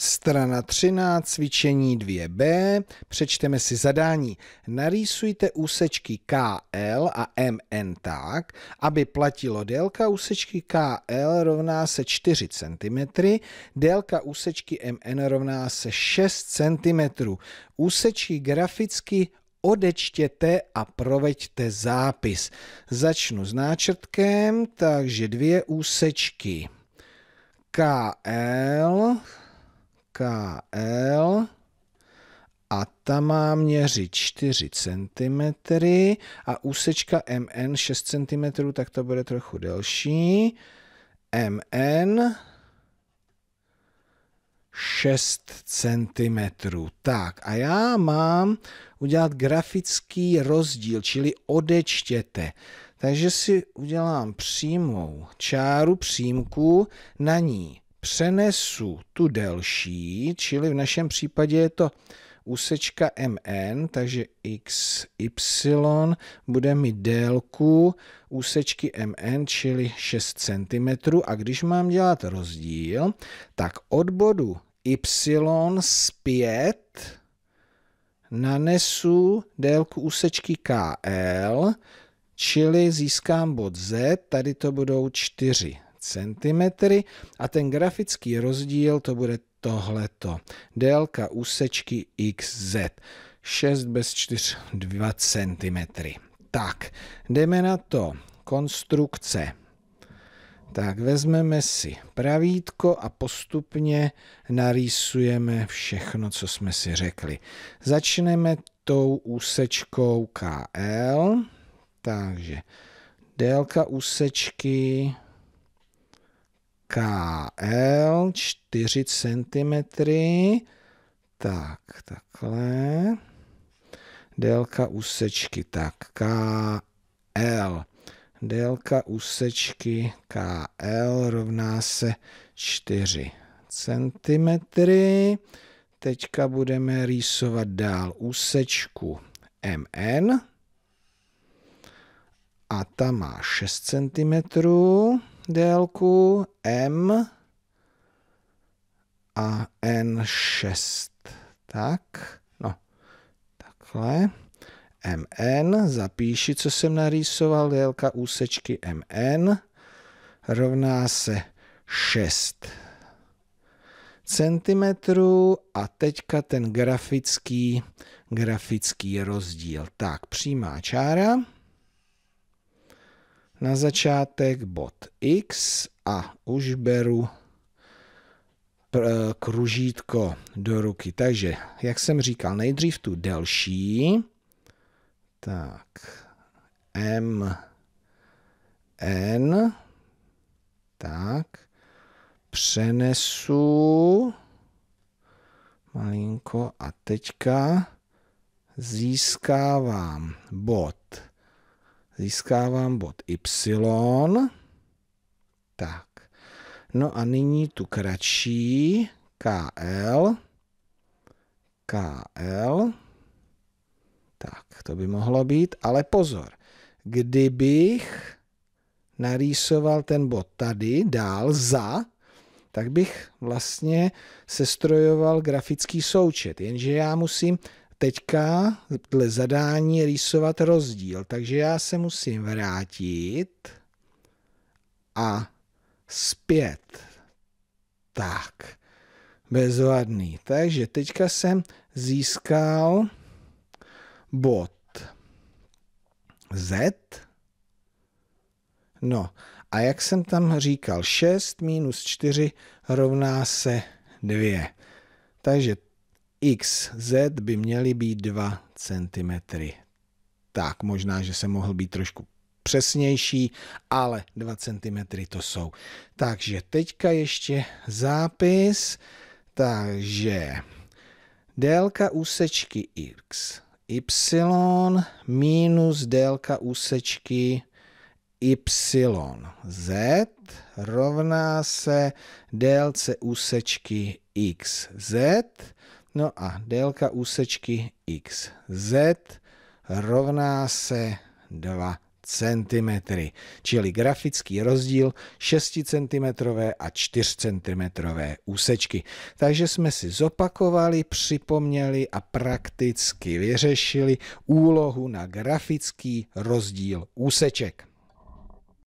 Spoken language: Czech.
Strana 13, cvičení 2b. Přečteme si zadání. Narýsujte úsečky KL a MN tak, aby platilo délka úsečky KL rovná se 4 cm, délka úsečky MN rovná se 6 cm. Úsečky graficky odečtěte a proveďte zápis. Začnu s náčrtkem, takže dvě úsečky KL KL a ta má měřit 4 cm a úsečka MN 6 cm, tak to bude trochu delší. MN 6 cm. Tak a já mám udělat grafický rozdíl, čili odečtěte. Takže si udělám přímou čáru, přímku, na ní přenesu tu delší, čili v našem případě je to úsečka MN, takže XY bude mít délku úsečky MN, čili 6 cm. A když mám dělat rozdíl, tak od bodu Y zpět nanesu délku úsečky KL, čili získám bod Z, tady to budou 4 cm a ten grafický rozdíl to bude tohleto. Délka úsečky XZ. 6 bez 4, 2 cm. Tak, jdeme na to. Konstrukce. Tak vezmeme si pravítko a postupně narýsujeme všechno, co jsme si řekli. Začneme tou úsečkou KL. Takže délka úsečky KL 4 cm. Tak, takhle. Délka úsečky, tak KL. Délka úsečky KL rovná se 4 cm. Teďka budeme rýsovat dál úsečku MN. A ta má 6 cm délku M a N6. Tak, no, takhle. MN, zapíši, co jsem narýsoval, délka úsečky MN rovná se 6 centimetrů a teďka ten grafický, grafický rozdíl. Tak, přímá čára na začátek bod X a už beru kružítko do ruky. Takže, jak jsem říkal, nejdřív tu delší, tak, M, N, tak, přenesu malinko a teďka získávám bod získávám bod Y. Tak. No a nyní tu kratší KL. KL. Tak, to by mohlo být, ale pozor. Kdybych narýsoval ten bod tady, dál, za, tak bych vlastně sestrojoval grafický součet, jenže já musím teďka dle zadání rýsovat rozdíl, takže já se musím vrátit a zpět. Tak, bezvadný. Takže teďka jsem získal bod Z. No, a jak jsem tam říkal, 6 minus 4 rovná se 2. Takže XZ by měly být 2 cm. Tak, možná, že se mohl být trošku přesnější, ale 2 cm to jsou. Takže teďka ještě zápis. Takže délka úsečky X, Y minus délka úsečky Y, Z rovná se délce úsečky XZ No a délka úsečky XZ rovná se 2 cm, čili grafický rozdíl 6 cm a 4 cm úsečky. Takže jsme si zopakovali, připomněli a prakticky vyřešili úlohu na grafický rozdíl úseček.